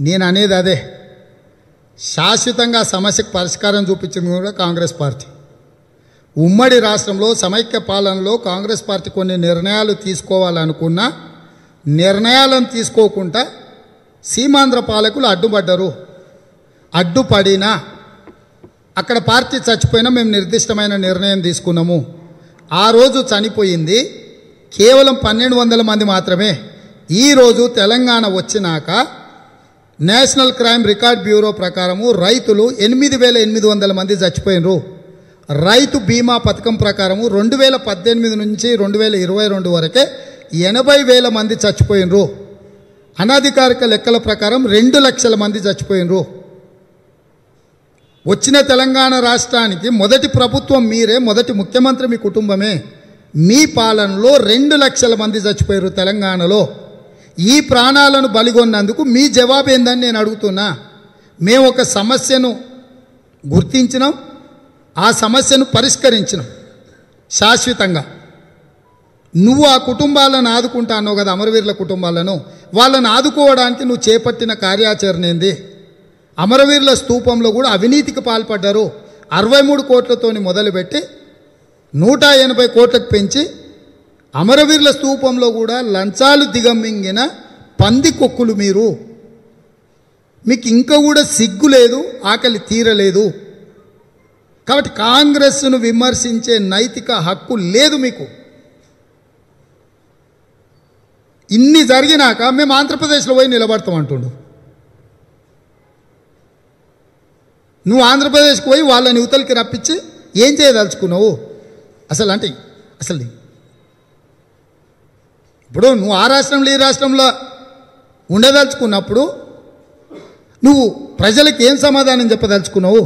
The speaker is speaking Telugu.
నేను అనేది అదే. శాశ్వతంగా సమస్యకు పరిష్కారం చూపించింది కూడా కాంగ్రెస్ పార్టీ. ఉమ్మడి రాష్ట్రంలో సమైక్య పాలనలో కాంగ్రెస్ పార్టీ కొన్ని నిర్ణయాలు తీసుకోవాలనుకున్నా నిర్ణయాలను తీసుకోకుండా సీమాంధ్ర పాలకులు అడ్డుపడ్డరు. అడ్డుపడినా అక్కడ పార్టీ చచ్చిపోయినా మేము నిర్దిష్టమైన నిర్ణయం తీసుకున్నాము. ఆ రోజు చనిపోయింది కేవలం పన్నెండు వందల మంది మాత్రమే. ఈరోజు తెలంగాణ వచ్చినాక నేషనల్ క్రైమ్ రికార్డ్ బ్యూరో ప్రకారము రైతులు ఎనిమిది వేల ఎనిమిది వందల మంది చచ్చిపోయినరు. రైతు బీమా పథకం ప్రకారము రెండు వేల పద్దెనిమిది నుంచి రెండు వేల ఇరవై రెండు వరకే ఎనభై వేల మంది చచ్చిపోయినరు. అనధికారిక లెక్కల ప్రకారం రెండు లక్షల మంది చచ్చిపోయినరు. వచ్చిన తెలంగాణ రాష్ట్రానికి మొదటి ప్రభుత్వం మీరే మొదటి ముఖ్యమంత్రి మీ కుటుంబమే. మీ పాలనలో రెండు లక్షల మంది చచ్చిపోయారు తెలంగాణలో. ఈ ప్రాణాలను బలిగొన్నందుకు మీ జవాబు ఏందని నేను అడుగుతున్నా. మేము ఒక సమస్యను గుర్తించినాం ఆ సమస్యను పరిష్కరించినాం శాశ్వతంగా. నువ్వు ఆ కుటుంబాలను ఆదుకుంటా అన్నావు కదా అమరవీరుల కుటుంబాలను. వాళ్ళను ఆదుకోవడానికి నువ్వు చేపట్టిన కార్యాచరణ ఏంది? అమరవీరుల స్తూపంలో కూడా అవినీతికి పాల్పడ్డారు అరవై మూడు కోట్లతోని మొదలుపెట్టి నూట ఎనభై కోట్లకు పెంచి అమరవీరుల స్తూపంలో కూడా లంచాలు దిగమింగిన పంది కొక్కులు మీరు. మీకు ఇంకా కూడా సిగ్గు లేదు ఆకలి తీరలేదు. కాబట్టి కాంగ్రెస్ను విమర్శించే నైతిక హక్కు లేదు మీకు. ఇన్ని జరిగినాక మేము ఆంధ్రప్రదేశ్లో పోయి నిలబడతాం అంటుండు. నువ్వు ఆంధ్రప్రదేశ్కి పోయి వాళ్ళని యువతలకి రప్పించి ఏం చేయదలుచుకున్నావు? అసలు అంటే అసలు ఇప్పుడు నువ్వు ఆ రాష్ట్రంలో ఈ రాష్ట్రంలో ఉండదలుచుకున్నప్పుడు నువ్వు ప్రజలకు ఏం సమాధానం చెప్పదలుచుకున్నావు?